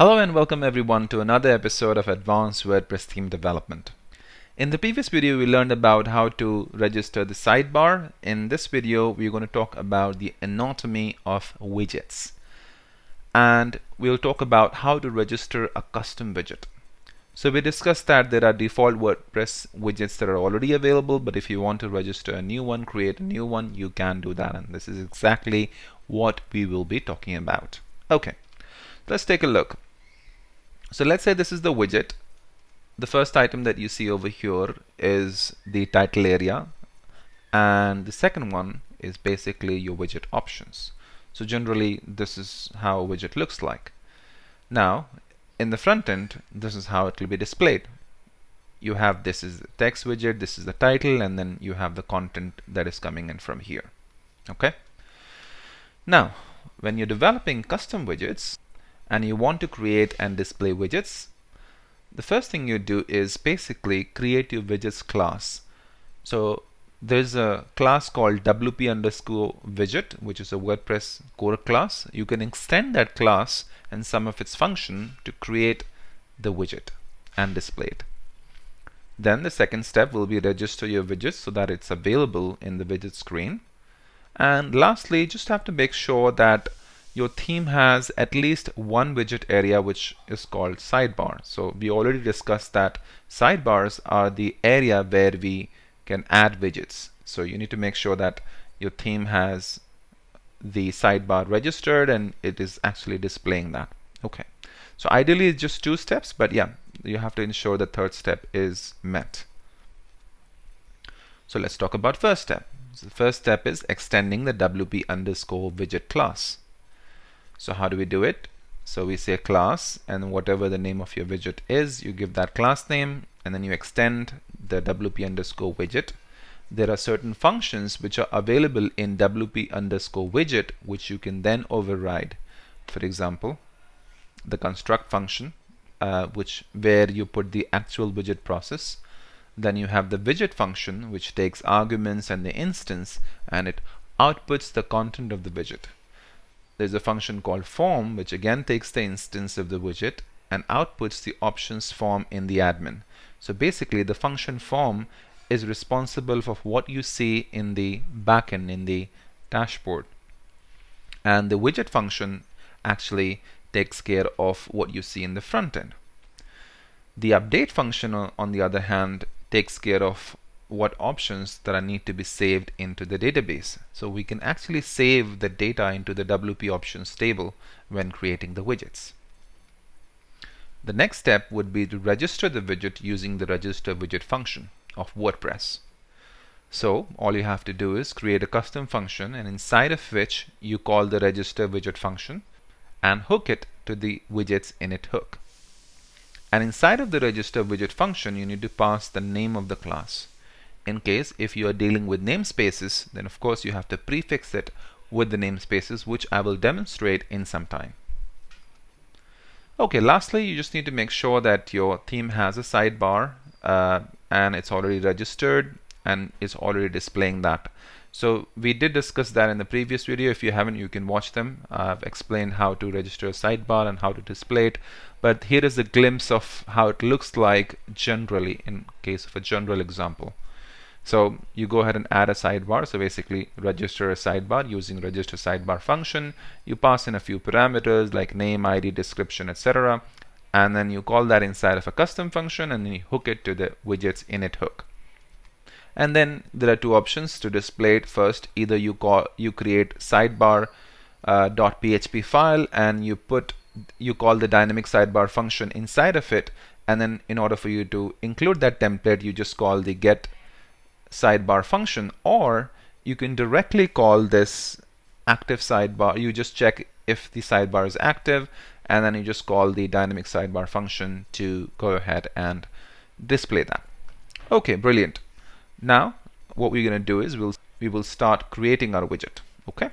Hello and welcome everyone to another episode of Advanced WordPress Theme Development. In the previous video we learned about how to register the sidebar. In this video we're going to talk about the anatomy of widgets. And we'll talk about how to register a custom widget. So we discussed that there are default WordPress widgets that are already available but if you want to register a new one, create a new one, you can do that and this is exactly what we will be talking about. Okay, let's take a look. So let's say this is the widget. The first item that you see over here is the title area and the second one is basically your widget options. So generally this is how a widget looks like. Now in the front end this is how it will be displayed. You have this is the text widget, this is the title and then you have the content that is coming in from here. Okay. Now when you're developing custom widgets and you want to create and display widgets, the first thing you do is basically create your widgets class. So there's a class called WP underscore widget, which is a WordPress core class. You can extend that class and some of its function to create the widget and display it. Then the second step will be register your widgets so that it's available in the widget screen. And lastly, just have to make sure that your theme has at least one widget area which is called sidebar. So we already discussed that sidebars are the area where we can add widgets. So you need to make sure that your theme has the sidebar registered and it is actually displaying that. Okay. So ideally it's just two steps, but yeah, you have to ensure the third step is met. So let's talk about first step. So the first step is extending the WP underscore widget class. So how do we do it? So we say class and whatever the name of your widget is, you give that class name and then you extend the WP underscore widget. There are certain functions which are available in WP underscore widget which you can then override. For example, the construct function uh, which where you put the actual widget process. Then you have the widget function which takes arguments and the instance and it outputs the content of the widget there's a function called form which again takes the instance of the widget and outputs the options form in the admin. So basically the function form is responsible for what you see in the backend in the dashboard and the widget function actually takes care of what you see in the front end. The update function on the other hand takes care of what options that are need to be saved into the database. So we can actually save the data into the WP options table when creating the widgets. The next step would be to register the widget using the register widget function of WordPress. So all you have to do is create a custom function and inside of which you call the register widget function and hook it to the widgets init hook. And inside of the register widget function you need to pass the name of the class in case if you are dealing with namespaces then of course you have to prefix it with the namespaces which I will demonstrate in some time. Okay, lastly you just need to make sure that your theme has a sidebar uh, and it's already registered and it's already displaying that. So we did discuss that in the previous video. If you haven't, you can watch them. I've explained how to register a sidebar and how to display it. But here is a glimpse of how it looks like generally in case of a general example. So you go ahead and add a sidebar. So basically register a sidebar using register sidebar function. You pass in a few parameters like name, ID, description, etc. And then you call that inside of a custom function and then you hook it to the widgets init hook. And then there are two options to display it. First, either you call you create sidebar uh, .php file and you put you call the dynamic sidebar function inside of it and then in order for you to include that template you just call the get sidebar function or you can directly call this active sidebar. You just check if the sidebar is active and then you just call the dynamic sidebar function to go ahead and display that. Okay brilliant. Now what we're going to do is we'll we will start creating our widget okay